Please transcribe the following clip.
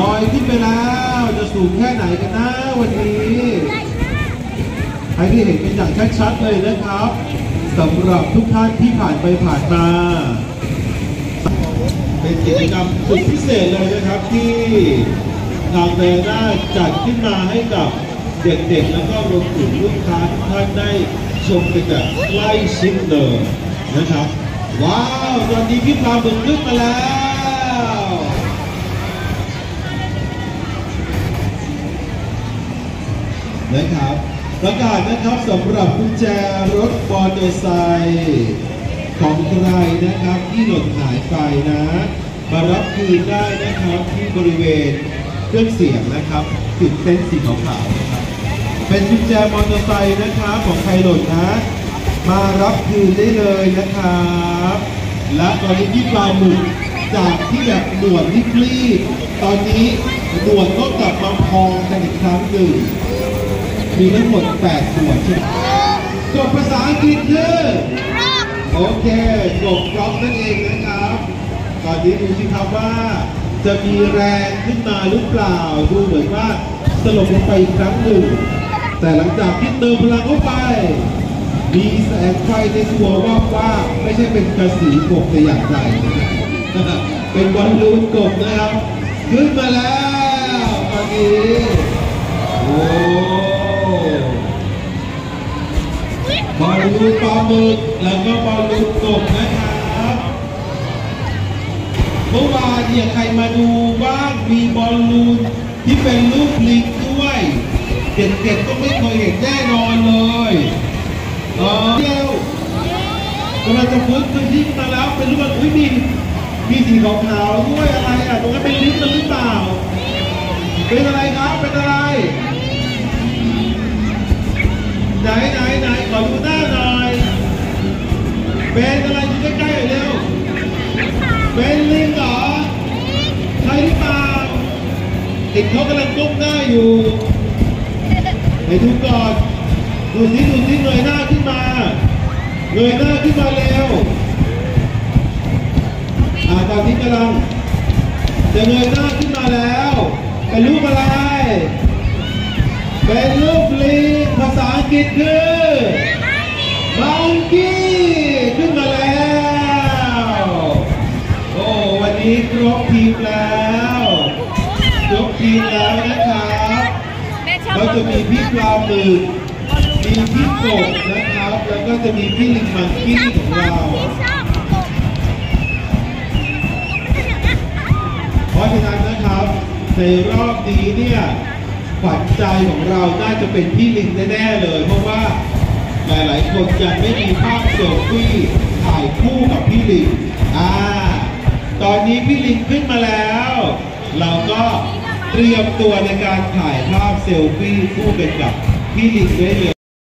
ลอยขึ้นไปแล้วจะสูงแค่ไหนกันนะวันนี้ให้ได้เห็นกันอย่างชัดๆเลยนะครับสำหรับทุกท่านที่ผ่านไปผ่านมาเป็นกิจกรรมสุดพิเศษเลยนะครับที่ทางเบน่าจัดขึ้นมาให้กับเด็กๆ แล้วก็รวมถึงลูกค้าทุกท่านได้ชมกันแบบใกล้ชิดเลยนะครับ ว้าวตอนนี้พี่ปลาบึกขึ้นมาแล้ว นะครับประกาศนะครับสำหรับกุญแจรถมอเตอร์ไซค์ของใครนะครับที่หล่นหายไปนะ มารับคืนได้นะครับที่บริเวณเครื่องเสียงนะครับติดเต็นสีขาวๆนะครับเป็นกุญแจมอเตอร์ไซค์นะครับของใครหล่นนะ มารับคืนได้เลยนะครับและตอนนี้พี่ปลาหมึกจากที่แบบหนวดรีบๆตอนนี้หนวดก็กลับมาพองกันอีกครั้งหนึ่ง มีทั้งหมด8หนวดใช่ไหมจบภาษาอังกฤษคือโอเคจบกรอบนั่นเองนะครับ ตอนนี้ดูสิครับว่า จะมีแรงขึ้นมาหรือเปล่า ดูเหมือนว่าสลบลงไปอีกครั้งหนึ่ง แต่หลังจากที่เติมพลังเข้าไป มีแสงไฟในตัวว่าว่าบไม่ใช่เป็นกระสีกบแต่อย่างใดนะครับเป็นบอลลูนกบนะครับ ขึ้นมาแล้วตอนนี้โอ้ บอลลูนปลาหมึกแล้วก็บอลลูนกบนะครับเมื่อวานเนี่ยใครมาดูบ้างมีบอลลูนที่เป็นรูปลิงด้วยเด็กๆก็ไม่เคยเห็นแน่นอนเลยเออเดียวกำลังจะฟื้นคืนที่มาแล้วเป็นรูปแบบอุ้ยมีมีสีขาวๆด้วยอะไรอะตรงนั้นเป็นลิฟต์หรือเปล่าเป็นอะไรครับเป็นอะไรไหนไหนไหนขอดูหน้า เป็นอะไรอยู่ใกล้ๆเร็วเป็นลิงเหรอใช่หรือเปล่าเด็กเขากำลังก้มหน้าอยู่ไปดูก่อนดูสิดูสิเงยหน้าขึ้นมาเงยหน้าขึ้นมาเร็วอ่าตอนนี้กำลังจะเงยหน้าขึ้นมาแล้วเป็นรูปอะไร เป็นรูปลิงภาษาอังกฤษคือ ทีมแล้วครบทีมแล้วนะครับแม่ชอบเราจะมีพี่ปลาหมึกมีพี่กบนะครับ แล้วก็จะมีพี่ลิงมังกี้ของเราเพราะฉะนั้นนะครับในรอบนี้เนี่ยขวัญใจของเราน่าจะเป็นพี่ลิงแน่ๆเลย เพราะว่าหลายๆคนยังไม่มีภาพเซลฟี่ถ่ายคู่กับ ขึ้นมาแล้ว เราก็เตรียมตัวในการถ่ายภาพเซลฟี่คู่กันกับพี่ลิงได้เลย